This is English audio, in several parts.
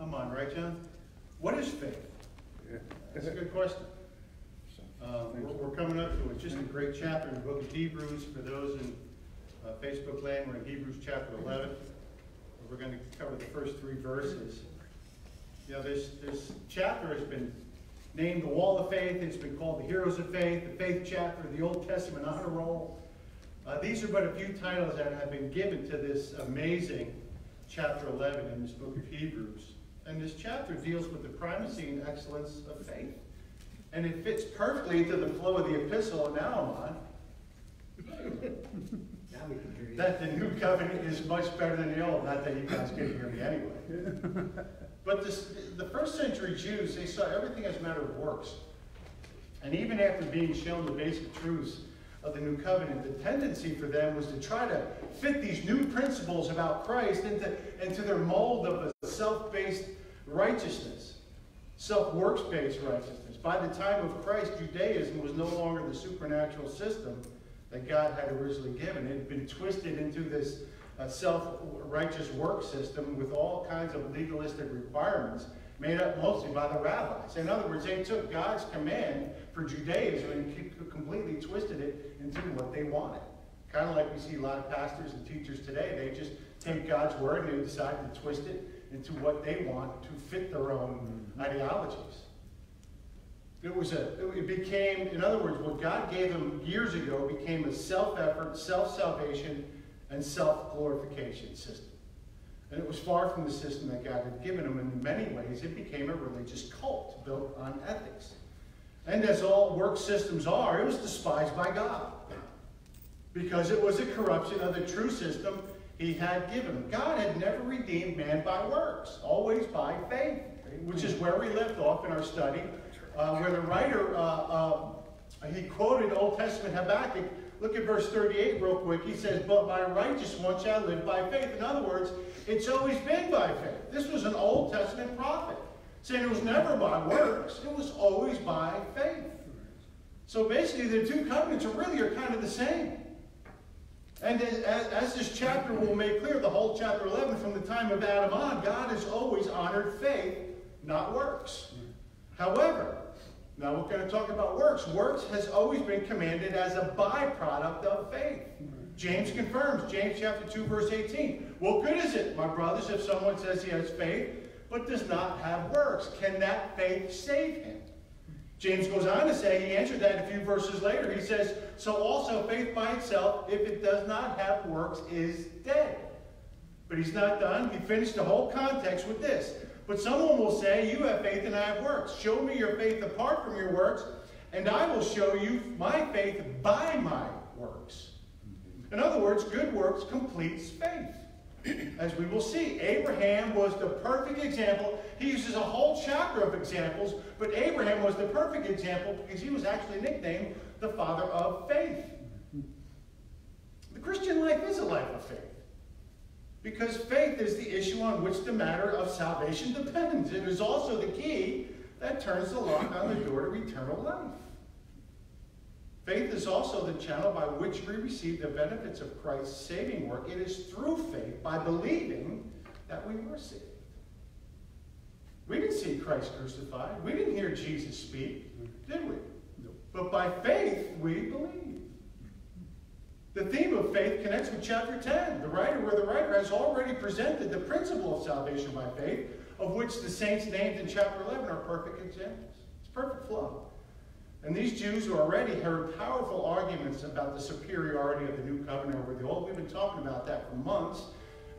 I'm on, right, John? What is faith? That's a good question. Uh, we're, we're coming up to it, just a great chapter in the book of Hebrews. For those in uh, Facebook land, we're in Hebrews chapter 11. We're going to cover the first three verses. You know, this, this chapter has been named the Hall of Faith. It's been called the Heroes of Faith, the Faith chapter, the Old Testament honor roll. Uh, these are but a few titles that have been given to this amazing chapter 11 in this book of Hebrews. And this chapter deals with the primacy and excellence of faith. And it fits perfectly into the flow of the epistle, and now I'm on. Now we can hear you. That the new covenant is much better than the old. Not that you guys can hear me anyway. But this, the first century Jews, they saw everything as a matter of works. And even after being shown the basic truths of the new covenant, the tendency for them was to try to fit these new principles about Christ into, into their mold of a self-based righteousness, self-works-based righteousness. By the time of Christ, Judaism was no longer the supernatural system that God had originally given. It had been twisted into this uh, self-righteous work system with all kinds of legalistic requirements made up mostly by the rabbis. In other words, they took God's command for Judaism and completely twisted it into what they wanted. Kind of like we see a lot of pastors and teachers today. They just take God's word and they decide to twist it into what they want to fit their own mm-hmm. ideologies. It was a, it became, in other words, what God gave them years ago became a self-effort, self-salvation, and self-glorification system. And it was far from the system that God had given them. And in many ways, it became a religious cult built on ethics. And as all work systems are, it was despised by God. Because it was a corruption of the true system he had given. God had never redeemed man by works, always by faith, which is where we left off in our study, uh, where the writer, uh, uh, he quoted Old Testament Habakkuk. Look at verse 38 real quick. He says, But my righteous one shall live by faith. In other words, it's always been by faith. This was an Old Testament prophet saying it was never by works. It was always by faith. So basically, the two covenants are really are kind of the same. And as, as, this chapter will make clear, the whole chapter 11, from the time of Adam on, God has always honored faith, not works. However, now we're going to talk about works. Works has always been commanded as a byproduct of faith. James confirms, James chapter 2, verse 18. What good is it, my brothers, if someone says he has faith, but does not have works? Can that faith save him? James goes on to say, he answered that a few verses later. He says, So also faith by itself, if it does not have works, is dead. But he's not done. He finished the whole context with this. But someone will say, You have faith and I have works. Show me your faith apart from your works, and I will show you my faith by my works. In other words, good works completes faith. As we will see, Abraham was the perfect example. He uses a whole chapter of examples, but Abraham was the perfect example because he was actually nicknamed the father of faith. The Christian life is a life of faith. Because faith is the issue on which the matter of salvation depends. It is also the key that turns the lock on the door to eternal life. Faith is also the channel by which we receive the benefits of Christ's saving work. It is through faith, by believing, that we were saved. We didn't see Christ crucified. We didn't hear Jesus speak, did we? No. But by faith, we believe. The theme of faith connects with chapter 10, the writer, where the writer has already presented the principle of salvation by faith, of which the saints named in chapter 11 are perfect examples. It's perfect flow. And these Jews who already heard powerful arguments about the superiority of the new covenant over the old, we've been talking about that for months.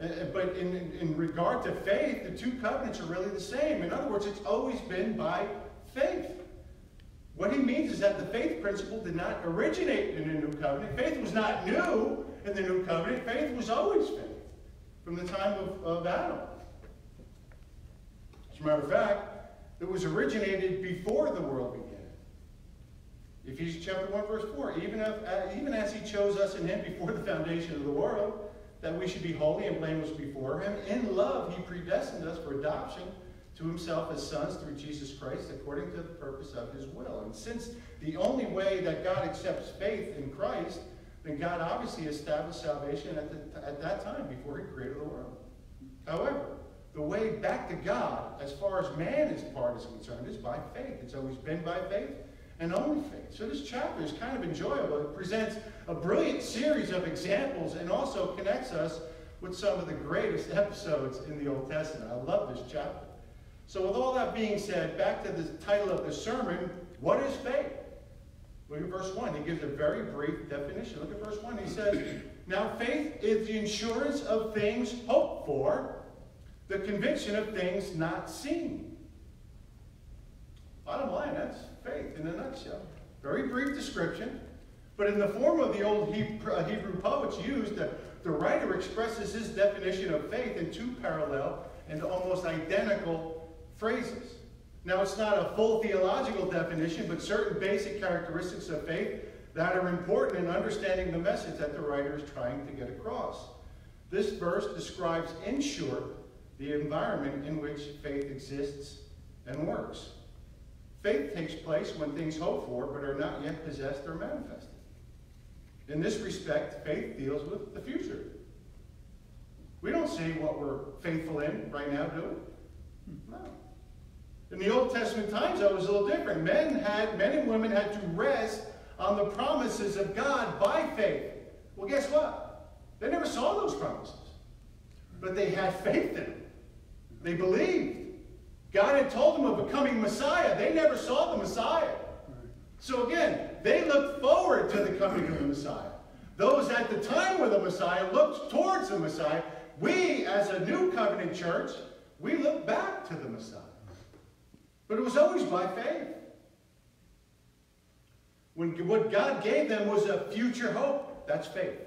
Uh, uh, but in, in regard to faith, the two covenants are really the same. In other words, it's always been by faith. What he means is that the faith principle did not originate in the new covenant. Faith was not new in the new covenant. Faith was always faith from the time of, of Adam. As a matter of fact, it was originated before the world began. Ephesians chapter 1, verse 4. Even, if, uh, even as he chose us in him before the foundation of the world, that we should be holy and blameless before him, in love he predestined us for adoption to himself as sons through Jesus Christ, according to the purpose of his will. And since the only way that God accepts faith in Christ, then God obviously established salvation at, the, at that time before he created the world. However, the the way back to God, as far as man is part is concerned, is by faith. It's always been by faith and only faith. So this chapter is kind of enjoyable. It presents a brilliant series of examples and also connects us with some of the greatest episodes in the Old Testament. I love this chapter. So with all that being said, back to the title of the sermon, what is faith? Look at verse 1. He gives a very brief definition. Look at verse 1. He says, Now faith is the insurance of things hoped for, the conviction of things not seen. Bottom line, that's faith in a nutshell. Very brief description, but in the form of the old uh, Hebrew poets used, the, the writer expresses his definition of faith in two parallel and almost identical phrases. Now, it's not a full theological definition, but certain basic characteristics of faith that are important in understanding the message that the writer is trying to get across. This verse describes, in short, the environment in which faith exists and works. Faith takes place when things hoped for but are not yet possessed or manifested. In this respect, faith deals with the future. We don't see what we're faithful in right now, do we? No. In the Old Testament times, that was a little different. Men had, men and women had to rest on the promises of God by faith. Well, guess what? They never saw those promises. But they had faith in them. They believed. God had told them of a coming Messiah. They never saw the Messiah. So again, they looked forward to the coming of the Messiah. Those at the time with the Messiah looked towards the Messiah. We, as a new covenant church, we look back to the Messiah. But it was always by faith. When what God gave them was a future hope. That's faith.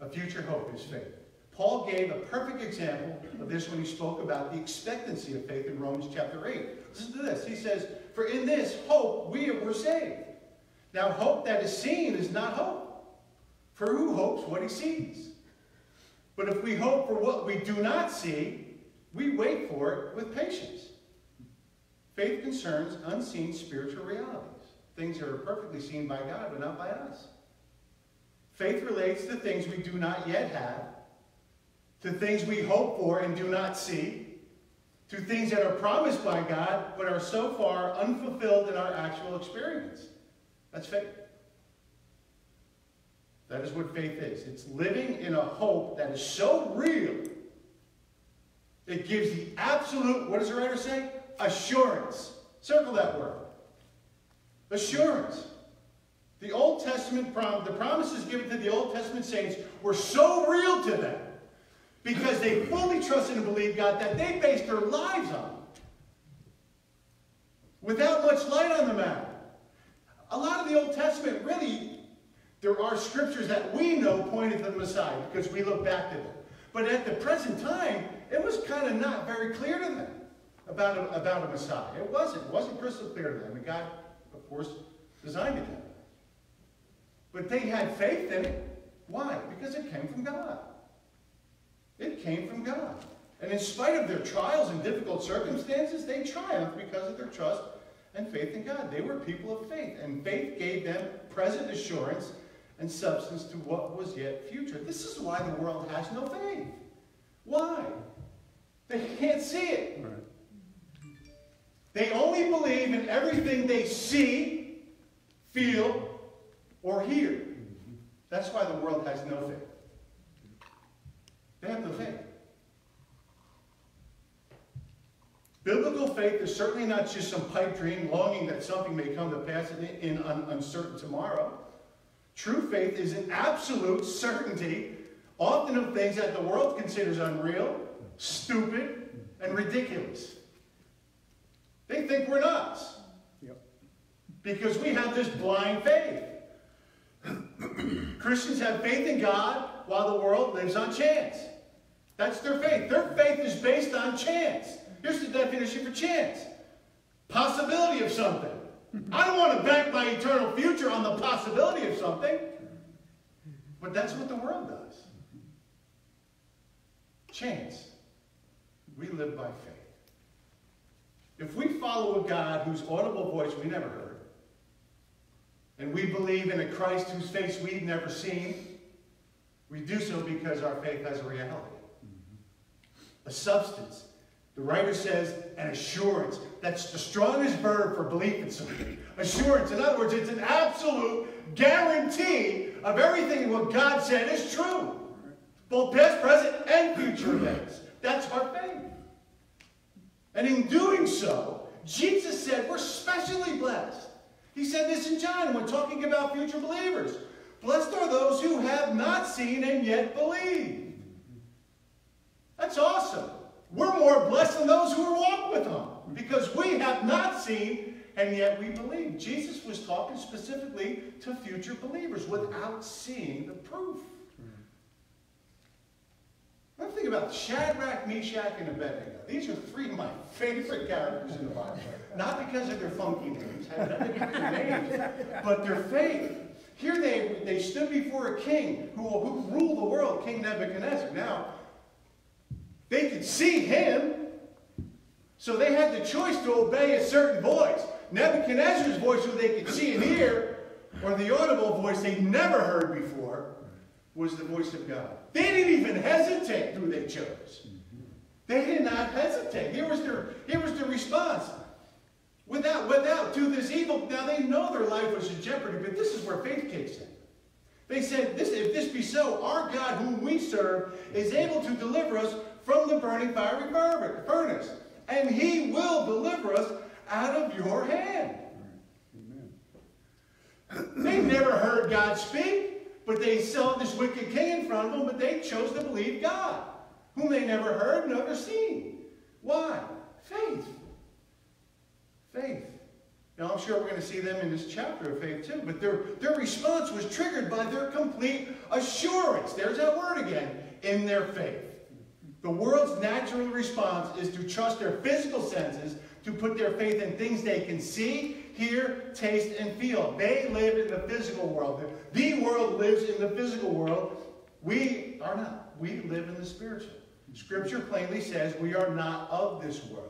A future hope is faith. Paul gave a perfect example of this when he spoke about the expectancy of faith in Romans chapter 8. Listen to this. He says, For in this hope we were saved. Now, hope that is seen is not hope. For who hopes what he sees? But if we hope for what we do not see, we wait for it with patience. Faith concerns unseen spiritual realities, things that are perfectly seen by God, but not by us. Faith relates to things we do not yet have to things we hope for and do not see, to things that are promised by God but are so far unfulfilled in our actual experience. That's faith. That is what faith is. It's living in a hope that is so real, it gives the absolute, what does the writer say? Assurance. Circle that word. Assurance. The Old Testament, prom the promises given to the Old Testament saints were so real to them because they fully trusted and believed God that they based their lives on. Without much light on the matter. A lot of the Old Testament really, there are scriptures that we know pointed to the Messiah because we look back to them. But at the present time, it was kind of not very clear to them about a, about a Messiah. It wasn't. It wasn't crystal clear to them. And God, of course, designed it that. But they had faith in it. Why? Because it came from God. It came from God. And in spite of their trials and difficult circumstances, they triumphed because of their trust and faith in God. They were people of faith, and faith gave them present assurance and substance to what was yet future. This is why the world has no faith. Why? They can't see it. Right. They only believe in everything they see, feel, or hear. That's why the world has no faith. They have no faith. Biblical faith is certainly not just some pipe dream longing that something may come to pass in, un, uncertain tomorrow. True faith is an absolute certainty, often of things that the world considers unreal, stupid, and ridiculous. They think we're nuts. Yep. Because we have this blind faith. Christians have faith in God while the world lives on chance. That's their faith. Their faith is based on chance. Here's the definition for chance. Possibility of something. I don't want to bank my eternal future on the possibility of something. But that's what the world does. Chance. We live by faith. If we follow a God whose audible voice we never heard, and we believe in a Christ whose face we've never seen, we do so because our faith has a reality a a substance. The writer says an assurance. That's the strongest verb for belief in something. Assurance. In other words, it's an absolute guarantee of everything what God said is true. Both past, present, and future events. That's our faith. And in doing so, Jesus said we're specially blessed. He said this in John when talking about future believers. Blessed are those who have not seen and yet believe. That's awesome. We're more blessed than those who walk with him because we have not seen and yet we believe. Jesus was talking specifically to future believers without seeing the proof. Let's think about Shadrach, Meshach, and Abednego. These are three of my favorite characters in the Bible. Not because of their funky names, names, but their faith. Here they, they stood before a king who, who ruled the world, King Nebuchadnezzar. Now, they could see him, so they had the choice to obey a certain voice. Nebuchadnezzar's voice, who they could see and hear, or the audible voice they'd never heard before, was the voice of God. They didn't even hesitate who they chose. They did not hesitate. Here was their, here was the response. To this evil, now they know their life was in jeopardy, but this is where faith kicks in. They said, this, if this be so, our God whom we serve is able to deliver us from the burning fiery furnace. And he will deliver us out of your hand. Amen. They never heard God speak, but they saw this wicked king in front of them, but they chose to believe God, whom they never heard, never seen. Why? Faith. Faith. Now, I'm sure we're going to see them in this chapter of faith too, but their, their response was triggered by their complete assurance. There's that word again, in their faith. The world's natural response is to trust their physical senses, to put their faith in things they can see, hear, taste, and feel. They live in the physical world. The world lives in the physical world. We are not. We live in the spiritual. Scripture plainly says we are not of this world.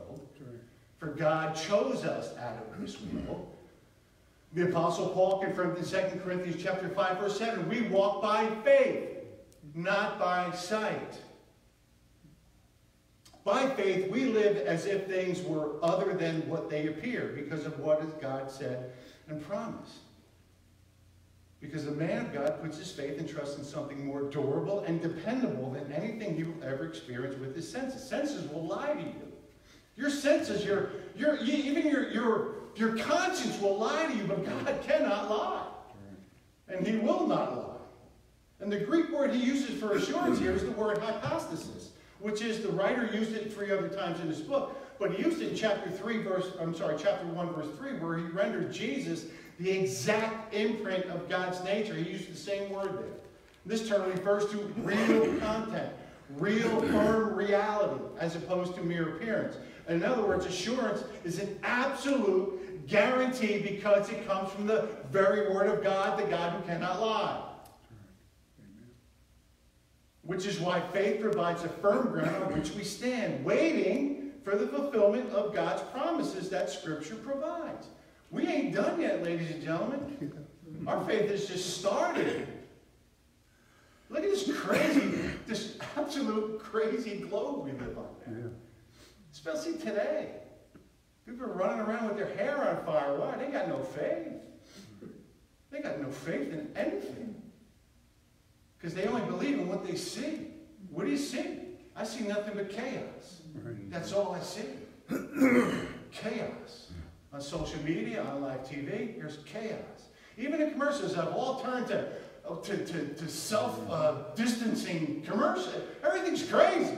For God chose us out of his will. The Apostle Paul confirmed in 2 Corinthians chapter 5, verse 7, we walk by faith, not by sight. By faith, we live as if things were other than what they appear because of what God said and promised. Because the man of God puts his faith and trust in something more durable and dependable than anything he will ever experience with his senses. Senses will lie to you. Your senses, your, your, even your, your, your conscience will lie to you, but God cannot lie. And he will not lie. And the Greek word he uses for assurance here is the word hypostasis, which is the writer used it three other times in his book. But he used it in chapter 3, verse, I'm sorry, chapter 1, verse 3, where he rendered Jesus the exact imprint of God's nature. He used the same word there. This term refers to real content, real firm reality, as opposed to mere appearance. In other words, assurance is an absolute guarantee because it comes from the very word of God, the God who cannot lie. Which is why faith provides a firm ground on which we stand, waiting for the fulfillment of God's promises that Scripture provides. We ain't done yet, ladies and gentlemen. Our faith has just started. Look at this crazy, this absolute crazy globe we live on. Yeah. Especially today. People are running around with their hair on fire. Why? They got no faith. They got no faith in anything. Because they only believe in what they see. What do you see? I see nothing but chaos. That's all I see. chaos. On social media, on live TV, there's chaos. Even in commercials have all turned to, to, to, to self-distancing uh, commercials. Everything's crazy.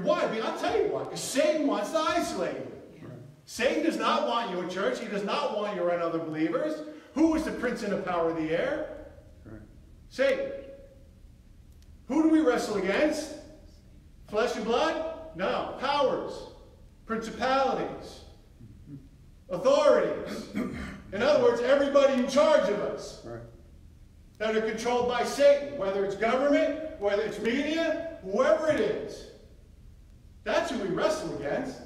Why? I mean, I'll tell you why. Because Satan wants to isolate you. Satan does not want you in church. He does not want you around other believers. Who is the prince and the power of the air? Right. Satan. Who do we wrestle against? Flesh and blood? No. Powers. Principalities. Authorities. In other words, everybody in charge of us. Right. That are controlled by Satan. Whether it's government, whether it's media, whoever it is. That's who we wrestle against.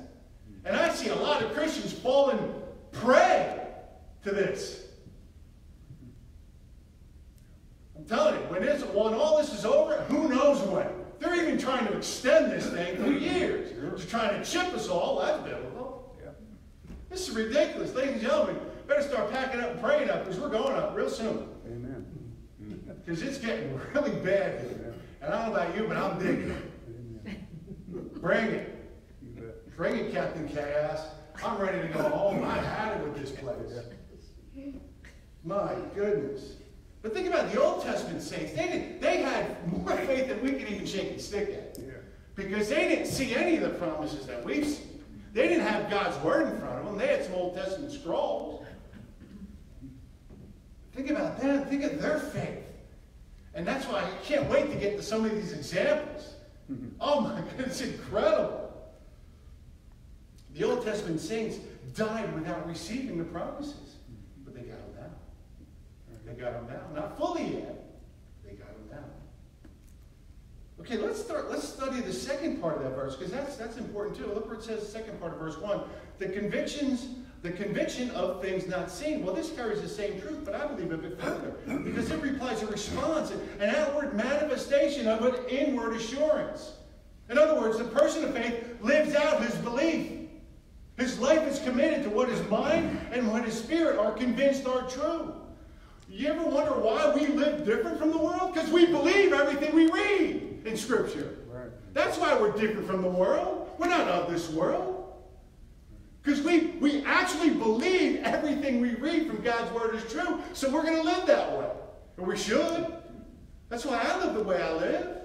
And I see a lot of Christians falling prey to this. I'm telling you, when, this, when all this is over, who knows when? They're even trying to extend this thing for years. They're trying to chip us all. That's biblical. Yeah. This is ridiculous. Ladies and gentlemen, better start packing up and praying up because we're going up real soon. Amen. Because it's getting really bad here. And I don't know about you, but I'm digging it. Bring it. Bring it, Captain Chaos. I'm ready to go home. I had it with this place. My goodness. But think about the Old Testament saints. They, did, they had more faith than we could even shake a stick at. Yeah. Because they didn't see any of the promises that we've seen. They didn't have God's word in front of them. They had some Old Testament scrolls. Think about that. Think of their faith. And that's why I can't wait to get to some of these examples. Mm-hmm. Oh my goodness, it's incredible. The Old Testament saints died without receiving the promises, mm-hmm. but they got them down. They got them down. Not fully yet. They got them down. Okay, let's start. Let's study the second part of that verse because that's that's important too. Look where it says the second part of verse one: the convictions, the conviction of things not seen. Well, this carries the same truth, but I believe a bit further because it implies a response, an outward manifestation of an inward assurance. In other words, the person of faith lives out his belief. His life is committed to what his mind and what his spirit are convinced are true. You ever wonder why we live different from the world? Because we believe everything we read in Scripture. Right. That's why we're different from the world. We're not of this world. Because we, we actually believe everything we read from God's Word is true, so we're going to live that way. And we should. That's why I live the way I live.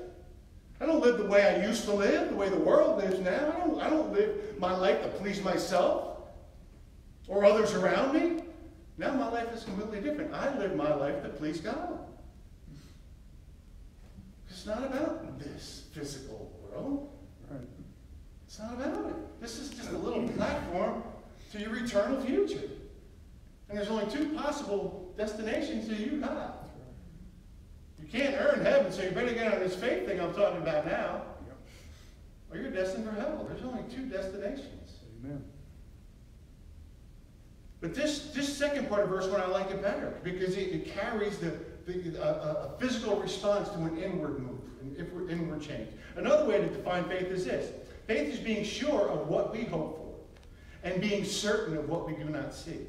I don't live the way I used to live, the way the world lives now. I don't, I don't live my life to please myself or others around me. Now my life is completely different. I live my life to please God. It's not about this physical. It's not about it. This is just a little platform to your eternal future. And there's only two possible destinations that you got. You can't earn heaven, so you better get on this faith thing I'm talking about now, or you're destined for hell. There's only two destinations. Amen. But this, this second part of verse one, I like it better because it, it carries the, the, a, a- physical response to an inward move, an inward change. Another way to define faith is this faith is being sure of what we hope for and being certain of what we do not see.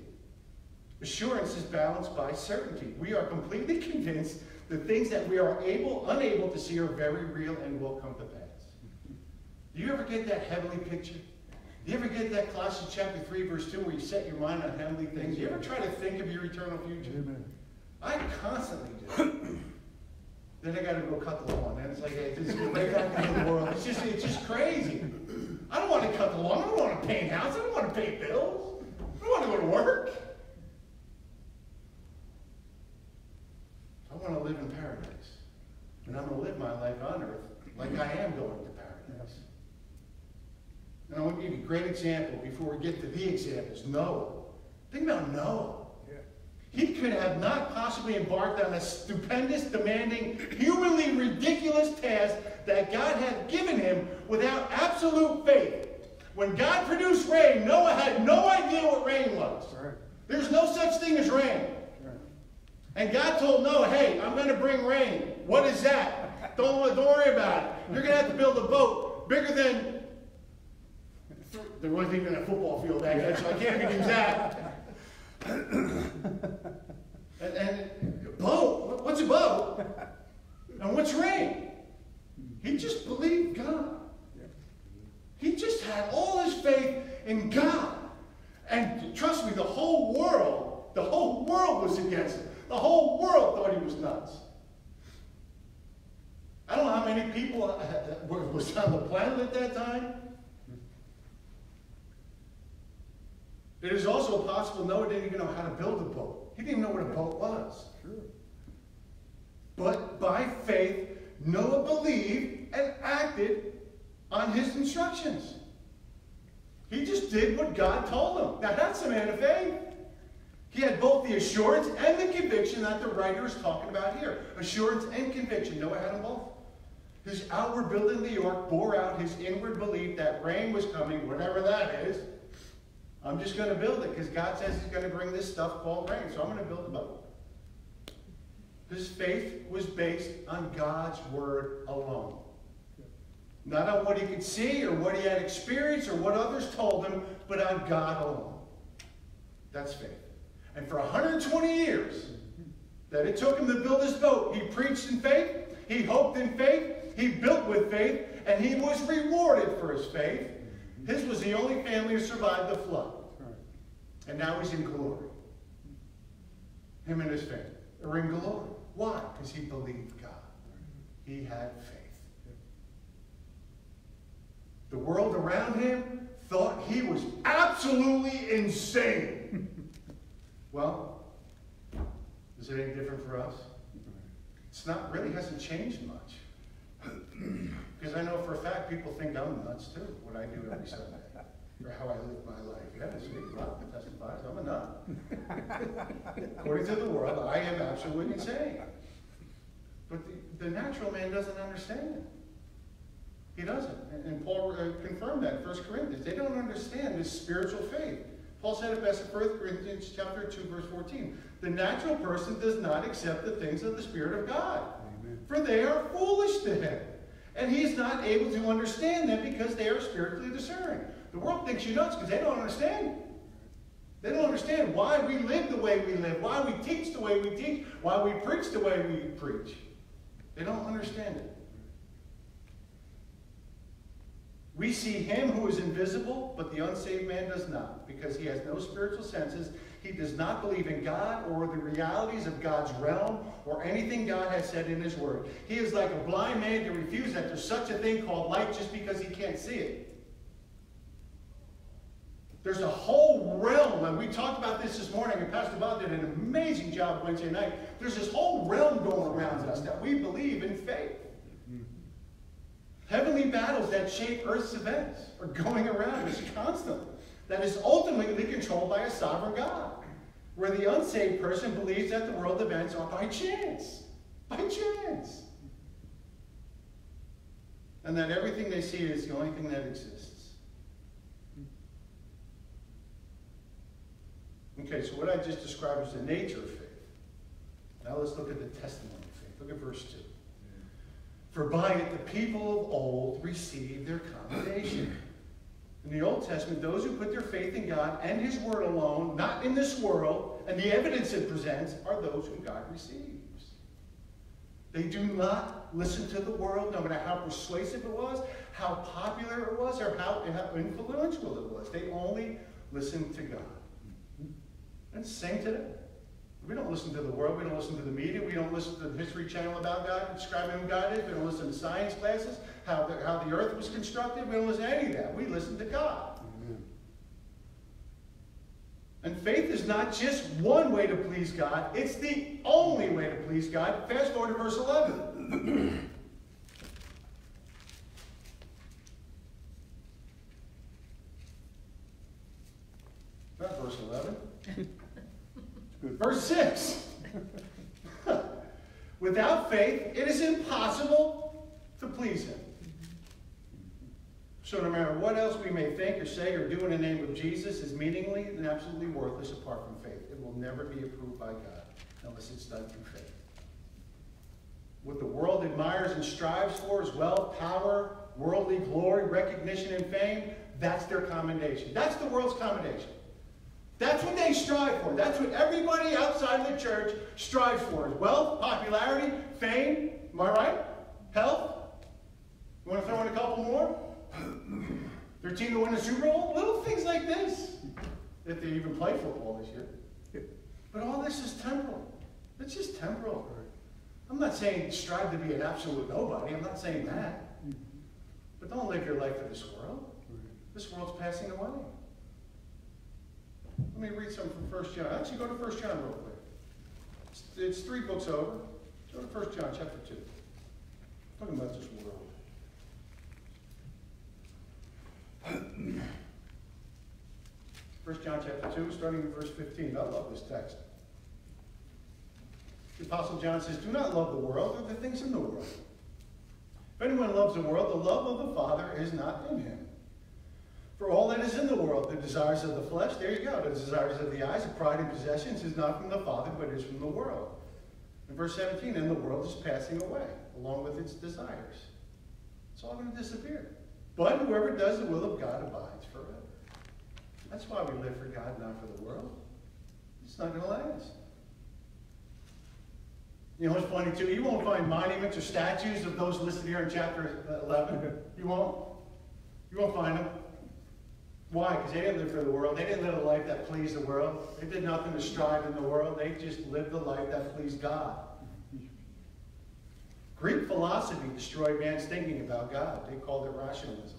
Assurance is balanced by certainty. We are completely convinced the things that we are able, unable to see are very real and will come to pass. Do you ever get that heavenly picture? Do you ever get that Colossians chapter 3, verse 2, where you set your mind on heavenly things? Do you ever try to think of your eternal future? Amen. I constantly do. Then I got to go cut the lawn. And it's like, hey, it's just right back into the world. It's just, it's just crazy. I don't want to cut the lawn. I don't want to paint house. I don't want to pay bills. I don't want to go to work. I want to live in paradise. And I'm going to live my life on earth like I am going to paradise. And I want to give you a great example before we get to the examples. Noah. Think about Noah. He could have not possibly embarked on a stupendous, demanding, humanly ridiculous task that God had given him without absolute faith. When God produced rain, Noah had no idea what rain was. Right. There's no such thing as rain. Right. And God told Noah, hey, I'm going to bring rain. What is that? Don't, don't worry about it. You're going to have to build a boat bigger than. There wasn't even a football field back then, so I can't even use that. And, and boat? What's a boat? And what's rain? He just believed God. He just had all his faith in God. And trust me, the whole world, the whole world was against him. The whole world thought he was nuts. I don't know how many people uh, were- was on the planet at that time. It is also possible Noah didn't even know how to build a boat. He didn't even know what a boat was. Sure. But by faith, Noah believed and acted on his instructions. He just did what God told him. Now that's a man of faith. He had both the assurance and the conviction that the writer is talking about here. Assurance and conviction. Noah had them both. His outward building in New York bore out his inward belief that rain was coming, whatever that is. I'm just going to build it because God says He's going to bring this stuff called rain, so I'm going to build a boat. His faith was based on God's word alone. Not on what he could see or what he had experienced or what others told him, but on God alone. That's faith. And for 120 years that it took him to build his boat, he preached in faith, he hoped in faith, he built with faith, and he was rewarded for his faith. His was the only family to survive the flood. And now he's in glory. Him and his family are in glory. Why? Because he believed God. He had faith. The world around him thought he was absolutely insane. well, is it any different for us? It's not really hasn't changed much. Because I know for a fact people think I'm nuts too, what I do every Sunday. Or how I live my life. Yeah, see, Rob testifies, I'm a nut. According to the world, I am absolutely insane. But the, the natural man doesn't understand it. He doesn't. And, and Paul uh, confirmed that in 1 Corinthians. They don't understand this spiritual faith. Paul said it best in 1 Corinthians chapter 2, verse 14. The natural person does not accept the things of the Spirit of God. For they are foolish to him. And he's not able to understand them because they are spiritually discerning. The world thinks you're nuts because they don't understand. They don't understand why we live the way we live, why we teach the way we teach, why we preach the way we preach. They don't understand it. We see him who is invisible, but the unsaved man does not, because he has no spiritual senses. He does not believe in God or the realities of God's realm or anything God has said in his word. He is like a blind man to refuse that there's such a thing called light just because he can't see it. There's a whole realm, and we talked about this this morning, and Pastor Bob did an amazing job Wednesday night. There's this whole realm going around us that we believe in faith. Heavenly battles that shape Earth's events are going around us constantly. That is ultimately controlled by a sovereign God. Where the unsaved person believes that the world events are by chance. By chance. And that everything they see is the only thing that exists. Okay, so what I just described is the nature of faith. Now let's look at the testimony of faith. Look at verse 2. For by it the people of old received their commendation. In the Old Testament, those who put their faith in God and His Word alone, not in this world, and the evidence it presents, are those whom God receives. They do not listen to the world, no matter how persuasive it was, how popular it was, or how, influential it was. They only listen to God. And same today. We don't listen to the world. We don't listen to the media. We don't listen to the History Channel about God, describing who God is. We don't listen to science classes, how the, how the earth was constructed. We don't listen to any of that. We listen to God. Amen. And faith is not just one way to please God, it's the only way to please God. Fast forward to verse 11. Not verse 11. Verse 6. Without faith, it is impossible to please Him. So, no matter what else we may think or say or do in the name of Jesus is meaningless and absolutely worthless apart from faith. It will never be approved by God unless it's done through faith. What the world admires and strives for is wealth, power, worldly glory, recognition, and fame. That's their commendation. That's the world's commendation. That's what they strive for. That's what everybody outside of the church strives for wealth, popularity, fame. Am I right? Health. You want to throw in a couple more? Their team to win the Super Bowl? Little things like this. If they even play football this year. But all this is temporal. It's just temporal. I'm not saying strive to be an absolute nobody. I'm not saying that. But don't live your life for this world. This world's passing away. Let me read some from First John. Actually, go to First John real quick. It's, it's, three books over. Go to First John chapter 2. Talking about this world. First John chapter 2, starting in verse 15. I love this text. The Apostle John says, Do not love the world or the things in the world. If anyone loves the world, the love of the Father is not in him. For all that is in the world, the desires of the flesh, there you go, the desires of the eyes, the pride and possessions is not from the Father, but is from the world. In verse 17, and the world is passing away, along with its desires. It's all going to disappear. But whoever does the will of God abides forever. That's why we live for God, not for the world. It's not going to last. You know, it's funny too. You won't find monuments or statues of those listed here in chapter 11. You won't. You won't find them. Why? Because they didn't live for the world. They didn't live a life that pleased the world. They did nothing to strive in the world. They just lived the life that pleased God. Greek philosophy destroyed man's thinking about God. They called it rationalism,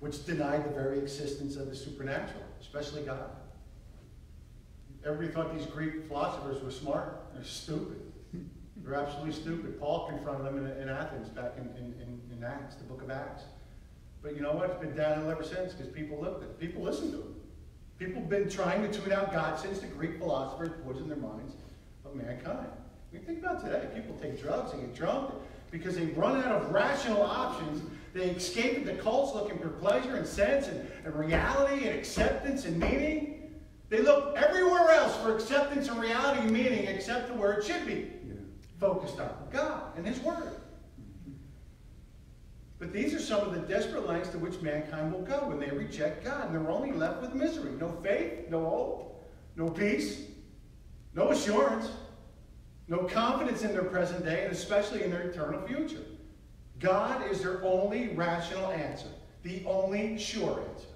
which denied the very existence of the supernatural, especially God. Everybody thought these Greek philosophers were smart. They're stupid. They're absolutely stupid. Paul confronted them in, in Athens back in, in, in, Acts, the book of Acts. But you know what? It's been downhill ever since because people looked at it. People listened to them. People have been trying to tune out God since the Greek philosophers poisoned their minds of mankind. I mean, think about today. People take drugs, they get drunk because they run out of rational options. They escape the cults looking for pleasure and sense and, and reality and acceptance and meaning. They look everywhere else for acceptance and reality and meaning except to where it should be yeah. focused on God and His Word. But these are some of the desperate lengths to which mankind will go when they reject God. And they're only left with misery. No faith, no hope, no peace, no assurance, no confidence in their present day, and especially in their eternal future. God is their only rational answer, the only sure answer.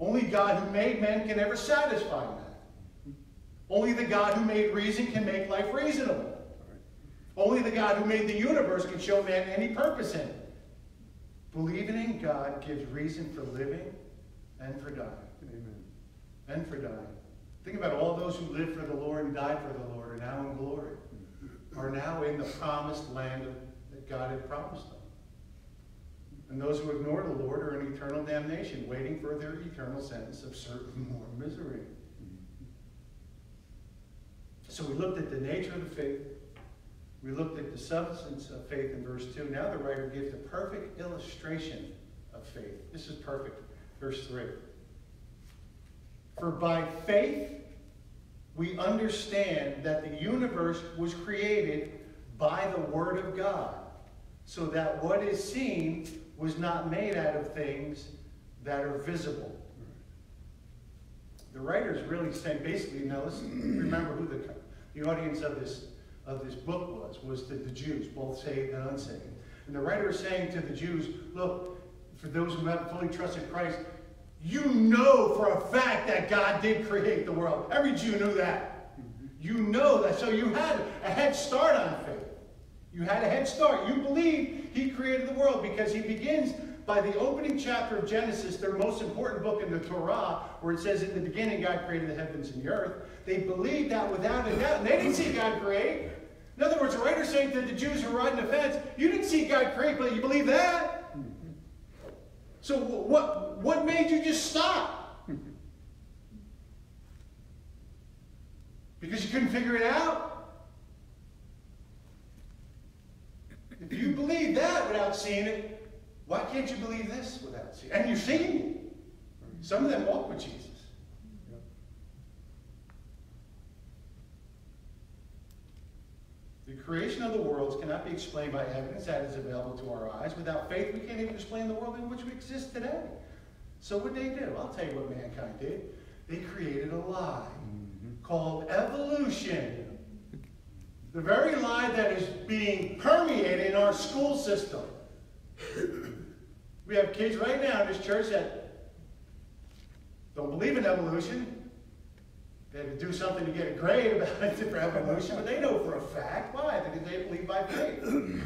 Only God who made men can ever satisfy man. Only the God who made reason can make life reasonable. Only the God who made the universe can show man any purpose in it. Believing in God gives reason for living and for dying. Amen. And for dying. Think about all those who lived for the Lord and died for the Lord are now in glory, are now in the promised land that God had promised them. And those who ignore the Lord are in eternal damnation, waiting for their eternal sentence of certain more misery. So we looked at the nature of the faith. We looked at the substance of faith in verse 2. Now the writer gives the perfect illustration of faith. This is perfect. Verse 3. For by faith we understand that the universe was created by the Word of God, so that what is seen was not made out of things that are visible. The writer is really saying, basically, now listen, remember who the, the audience of this, of this book was, was the, the Jews, both saved and unsaved. And the writer is saying to the Jews, look, for those who haven't fully trusted Christ, you know for a fact that God did create the world. Every Jew knew that. You know that. So you had a head start on faith. You had a head start. You believe he created the world because he begins by the opening chapter of Genesis, their most important book in the Torah, where it says, In the beginning, God created the heavens and the earth. They believed that without a doubt. And they didn't see God create. In other words, the writer's saying to the Jews who are riding the fence, You didn't see God create, but you believe that? So, what, what made you just stop? Because you couldn't figure it out? If you believe that without seeing it, why can't you believe this without seeing? And you're seeing it. Some of them walk with Jesus. The creation of the worlds cannot be explained by evidence that is available to our eyes. Without faith, we can't even explain the world in which we exist today. So what did they do? I'll tell you what mankind did. They created a lie mm-hmm. called evolution. The very lie that is being permeated in our school system. We have kids right now in this church that don't believe in evolution. They had to do something to get a grade about it for evolution, but they know for a fact. Why? Because they believe by faith.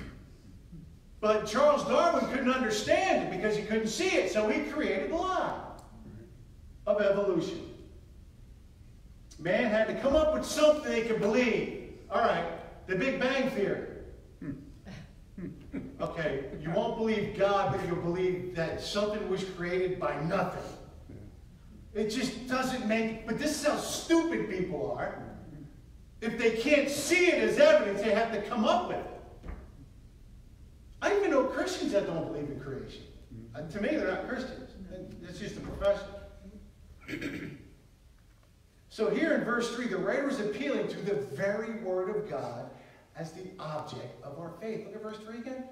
But Charles Darwin couldn't understand it because he couldn't see it, so he created the lie of evolution. Man had to come up with something they could believe. All right, the Big Bang Theory. Okay, you won't believe God, but you'll believe that something was created by nothing. It just doesn't make, but this is how stupid people are. If they can't see it as evidence, they have to come up with it. I even know Christians that don't believe in creation. Uh, to me, they're not Christians. It's just a profession. so here in verse 3, the writer is appealing to the very word of God as the object of our faith. Look at verse 3 again.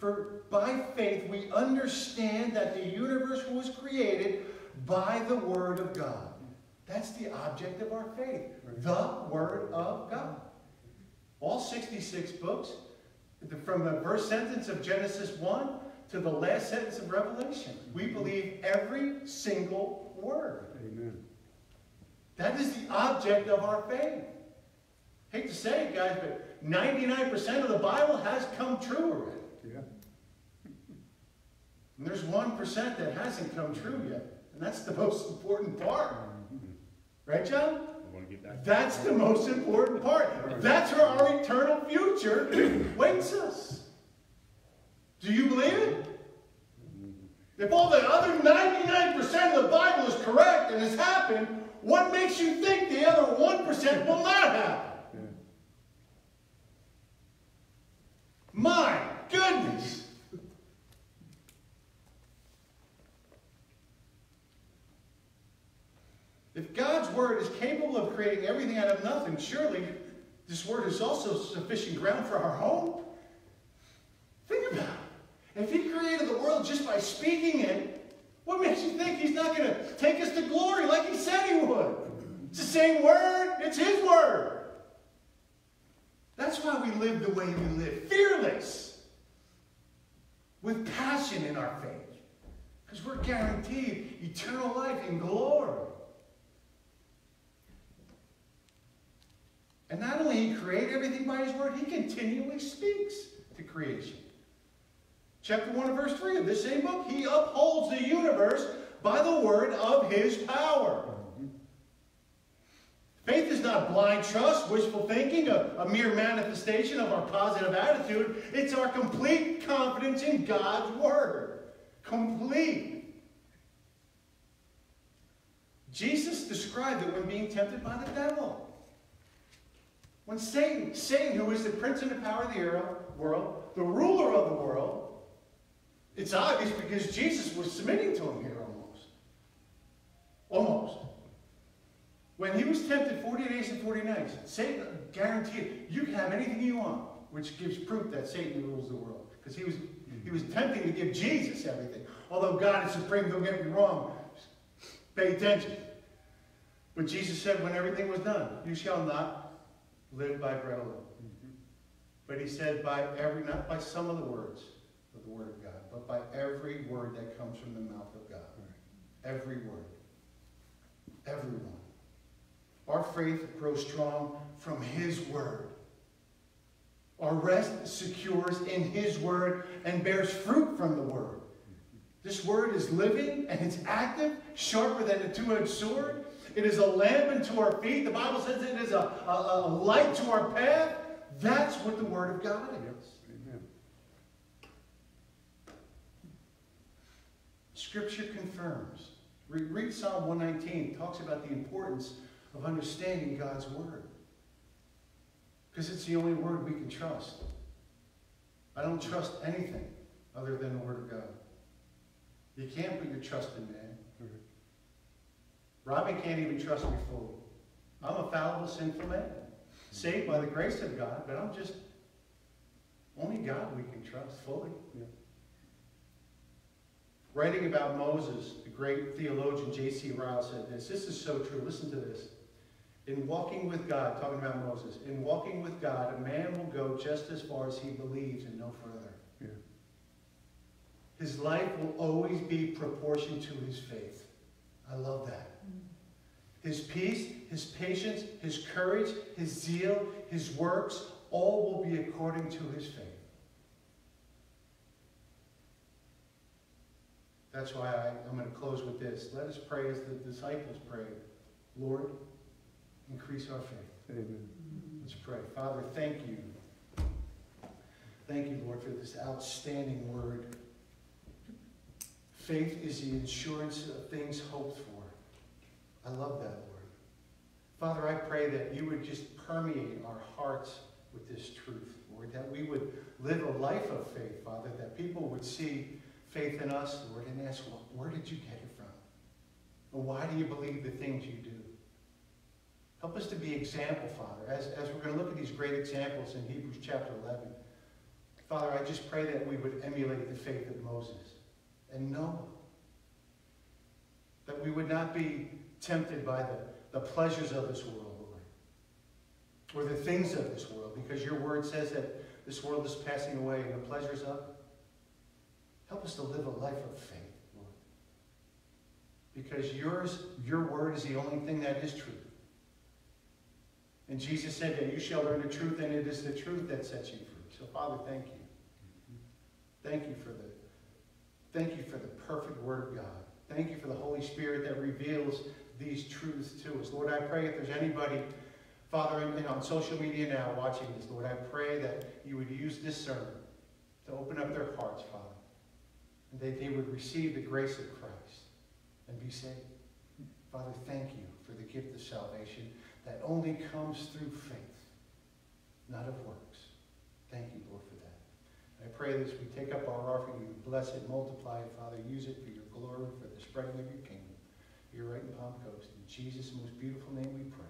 For by faith we understand that the universe was created by the Word of God. That's the object of our faith. The Word of God. All 66 books, from the first sentence of Genesis 1 to the last sentence of Revelation. We believe every single word. Amen. That is the object of our faith. Hate to say it, guys, but 99% of the Bible has come true already. And there's 1% that hasn't come true yet. And that's the most important part. Right, John? I want to get back. That's the most important part. That's where our eternal future waits us. Do you believe it? If all the other 99% of the Bible is correct and has happened, what makes you think the other 1% will not happen? My goodness! If God's word is capable of creating everything out of nothing, surely this word is also sufficient ground for our hope. Think about it. If he created the world just by speaking it, what makes you think he's not going to take us to glory like he said he would? It's the same word. It's his word. That's why we live the way we live. Fearless. With passion in our faith. Because we're guaranteed eternal life and glory. And not only he created everything by his word, he continually speaks to creation. Chapter 1 and verse 3 of this same book, he upholds the universe by the word of his power. Faith is not blind trust, wishful thinking, a, a, mere manifestation of our positive attitude. It's our complete confidence in God's word. Complete. Jesus described it when being tempted by the devil. When Satan, Satan, who is the prince and the power of the world, the ruler of the world, it's obvious because Jesus was submitting to him here almost. Almost. When he was tempted 40 days and 40 nights, Satan guaranteed you can have anything you want, which gives proof that Satan rules the world. Because he was, he was tempting to give Jesus everything. Although God is supreme, don't get me wrong. Pay attention. But Jesus said when everything was done, you shall not live by bread alone. But he said by every, not by some of the words of the word of God, but by every word that comes from the mouth of God. Every word. Everyone. Our faith grows strong from His Word. Our rest secures in His Word and bears fruit from the Word. This Word is living and it's active, sharper than a two-edged sword. It is a lamp unto our feet. The Bible says it is a, a, a light to our path. That's what the Word of God is. Amen. Scripture confirms. Read, read Psalm 119. It talks about the importance of understanding God's Word. Because it's the only Word we can trust. I don't trust anything other than the Word of God. You can't put your trust in man. Robin can't even trust me fully. I'm a fallible, sinful man. Saved by the grace of God, but I'm just, only God we can trust fully. Yeah. Writing about Moses, the great theologian J.C. Ryle said this. This is so true. Listen to this. In walking with God, talking about Moses, in walking with God, a man will go just as far as he believes and no further. Yeah. His life will always be proportioned to his faith. I love that. His peace, his patience, his courage, his zeal, his works, all will be according to his faith. That's why I, I'm going to close with this. Let us pray as the disciples prayed. Lord, increase our faith. Amen. Let's pray. Father, thank you. Thank you, Lord, for this outstanding word. Faith is the insurance of things hoped for. I love that word. Father, I pray that you would just permeate our hearts with this truth, Lord, that we would live a life of faith, Father, that people would see faith in us, Lord, and ask, well, where did you get it from? Or why do you believe the things you do? Help us to be example, Father, as, as we're going to look at these great examples in Hebrews chapter 11. Father, I just pray that we would emulate the faith of Moses and Noah. That we would not be tempted by the, the pleasures of this world, Lord, or the things of this world, because your word says that this world is passing away and the pleasures of it. Help us to live a life of faith, Lord. Because yours, your word is the only thing that is true. And Jesus said that you shall learn the truth, and it is the truth that sets you free. So, Father, thank you. Mm-hmm. Thank you for the thank you for the perfect word of God. Thank you for the Holy Spirit that reveals these truths to us. Lord, I pray if there's anybody, Father, and on social media now watching this, Lord, I pray that you would use this sermon to open up their hearts, Father, and that they would receive the grace of Christ and be saved. Father, thank you for the gift of salvation that only comes through faith, not of works. Thank you, Lord, for. I pray that as we take up our offering, you bless it, multiply it, Father, use it for your glory, for the spreading of your kingdom. Here right in Palm Coast. In Jesus' most beautiful name we pray.